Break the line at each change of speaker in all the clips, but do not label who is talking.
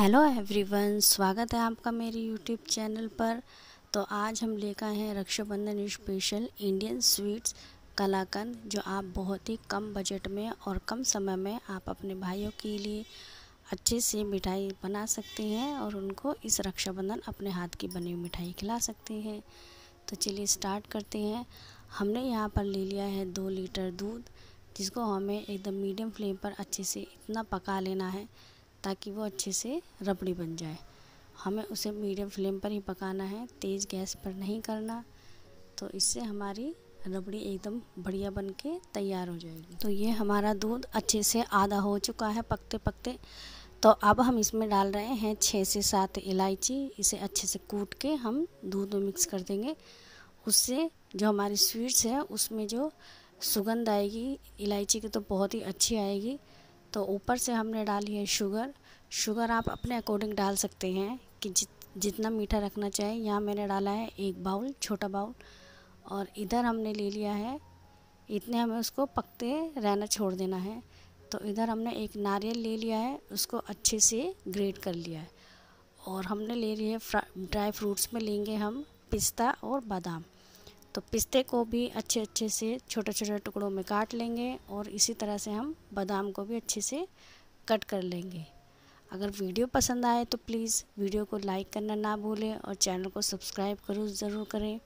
Hello everyone, स्वागत है आपका मेरे यूट्यूब चैनल पर। तो आज हम लेकर आए हैं Raksha Bandhan special Indian sweets kalakand, जो आप बहुत ही कम बजट में और कम समय में आप अपने भाइयों के लिए अच्छे से मिठाई बना सकते हैं और उनको इस रक्षाबंधन अपने हाथ की बनी हुई मिठाई खिला सकते हैं। तो चलिए स्टार्ट करते हैं। हमने यहाँ पर ले लिया है दो लीटर दूध, जिसको हमें एकदम मीडियम फ्लेम पर अच्छे से इतना पका लेना है। ताकि वो अच्छे से रबड़ी बन जाए। हमें उसे मीडियम फ्लेम पर ही पकाना है, तेज़ गैस पर नहीं करना। तो इससे हमारी रबड़ी एकदम बढ़िया बन के तैयार हो जाएगी। तो ये हमारा दूध अच्छे से आधा हो चुका है पकते पकते तो अब हम इसमें डाल रहे हैं छः से सात इलायची। इसे अच्छे से कूट के हम दूध में मिक्स कर देंगे। उससे जो हमारी स्वीट्स है, उसमें जो सुगंध आएगी, इलायची की तो बहुत ही अच्छी आएगी। तो ऊपर से हमने डाली है शुगर। शुगर आप अपने अकॉर्डिंग डाल सकते हैं कि जित, जितना मीठा रखना चाहे। यहाँ मैंने डाला है एक बाउल, छोटा बाउल, और इधर हमने ले लिया है। इतने हमें उसको पकते रहना छोड़ देना है। तो इधर हमने एक नारियल ले लिया है, उसको अच्छे से ग्रेट कर लिया है। और हमने ले है ड्राई फ्रूट्स में लेंगे हम पिस्ता और बादाम। तो पिस्ते को भी अच्छे अच्छे से छोटे छोटे टुकड़ों में काट लेंगे और इसी तरह से हम बादाम को भी अच्छे से कट कर लेंगे। अगर वीडियो पसंद आए तो प्लीज़ वीडियो को लाइक करना ना भूलें और चैनल को सब्सक्राइब करो, ज़रूर करें।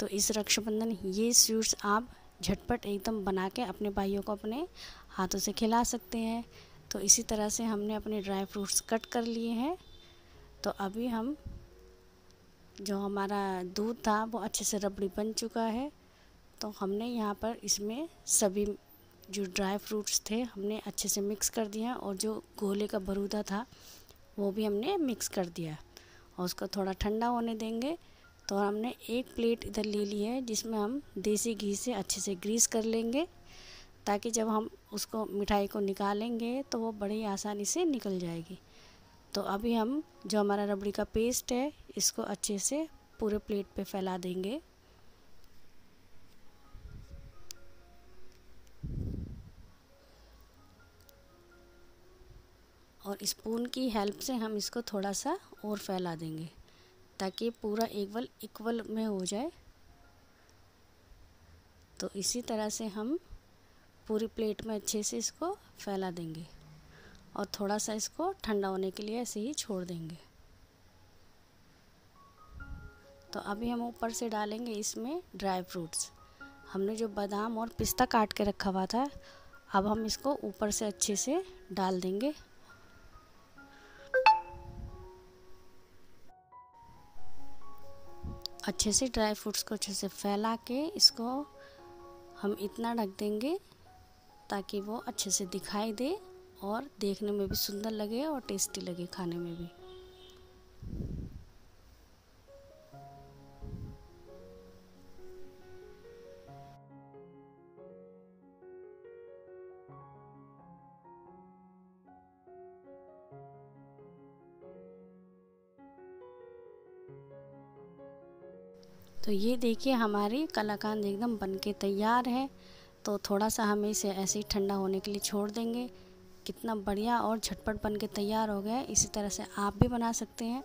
तो इस रक्षाबंधन, ये स्वीट्स आप झटपट एकदम बना के अपने भाइयों को अपने हाथों से खिला सकते हैं। तो इसी तरह से हमने अपने ड्राई फ्रूट्स कट कर लिए हैं। तो अभी हम जो हमारा दूध था, वो अच्छे से रबड़ी बन चुका है। तो हमने यहाँ पर इसमें सभी जो ड्राई फ्रूट्स थे, हमने अच्छे से मिक्स कर दिया और जो गोले का बरूदा था, वो भी हमने मिक्स कर दिया और उसको थोड़ा ठंडा होने देंगे। तो हमने एक प्लेट इधर ले ली है, जिसमें हम देसी घी से अच्छे से ग्रीस कर लेंगे, ताकि जब हम उसको मिठाई को निकालेंगे तो वो बड़ी आसानी से निकल जाएगी। तो अभी हम जो हमारा रबड़ी का पेस्ट है, इसको अच्छे से पूरे प्लेट पे फैला देंगे। और स्पून की हेल्प से हम इसको थोड़ा सा और फैला देंगे, ताकि पूरा इक्वल इक्वल में हो जाए। तो इसी तरह से हम पूरी प्लेट में अच्छे से इसको फैला देंगे। और थोड़ा सा इसको ठंडा होने के लिए ऐसे ही छोड़ देंगे। तो अभी हम ऊपर से डालेंगे इसमें ड्राई फ्रूट्स। हमने जो बादाम और पिस्ता काट के रखा हुआ था, अब हम इसको ऊपर से अच्छे से डाल देंगे। अच्छे से ड्राई फ्रूट्स को अच्छे से फैला के इसको हम इतना ढक देंगे ताकि वो अच्छे से दिखाई दे। और देखने में भी सुंदर लगे और टेस्टी लगे खाने में भी। तो ये देखिए हमारी कलाकांद एकदम बन के तैयार है। तो थोड़ा सा हमें इसे ऐसे ही ठंडा होने के लिए छोड़ देंगे। कितना बढ़िया और झटपट बन के तैयार हो गया इसी तरह से आप भी बना सकते हैं।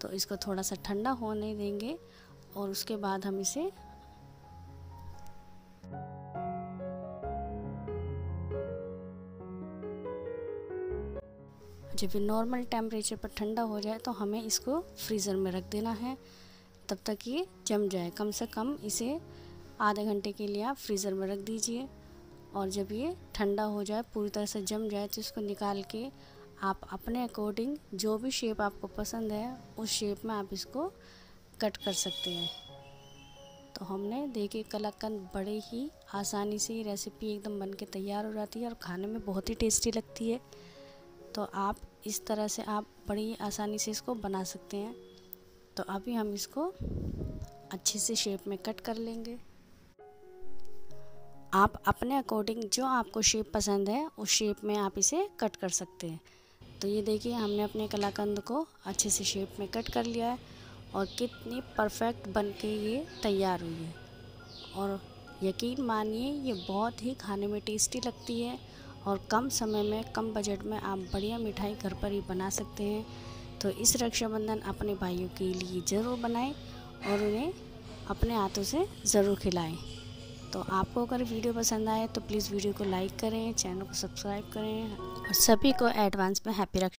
तो इसको थोड़ा सा ठंडा होने देंगे और उसके बाद हम इसे जब ये नॉर्मल टेम्परेचर पर ठंडा हो जाए तो हमें इसको फ्रीज़र में रख देना है। तब तक ये जम जाए। कम से कम इसे आधे घंटे के लिए आप फ्रीज़र में रख दीजिए और जब ये ठंडा हो जाए, पूरी तरह से जम जाए तो इसको निकाल के आप अपने अकॉर्डिंग जो भी शेप आपको पसंद है, उस शेप में आप इसको कट कर सकते हैं। तो हमने देखिए कलाकंद बड़े ही आसानी से ये रेसिपी एकदम बन के तैयार हो जाती है और खाने में बहुत ही टेस्टी लगती है। तो आप इस तरह से आप बड़ी आसानी से इसको बना सकते हैं। तो अभी हम इसको अच्छे से शेप में कट कर लेंगे। आप अपने अकॉर्डिंग जो आपको शेप पसंद है, उस शेप में आप इसे कट कर सकते हैं। तो ये देखिए, हमने अपने कलाकंद को अच्छे से शेप में कट कर लिया है और कितनी परफेक्ट बन के ये तैयार हुई है। और यकीन मानिए, ये बहुत ही खाने में टेस्टी लगती है और कम समय में, कम बजट में आप बढ़िया मिठाई घर पर ही बना सकते हैं। तो इस रक्षाबंधन अपने भाइयों के लिए ज़रूर बनाएँ और उन्हें अपने हाथों से ज़रूर खिलाएँ। तो आपको अगर वीडियो पसंद आए तो प्लीज़ वीडियो को लाइक करें, चैनल को सब्सक्राइब करें और सभी को एडवांस में हैप्पी रक्षा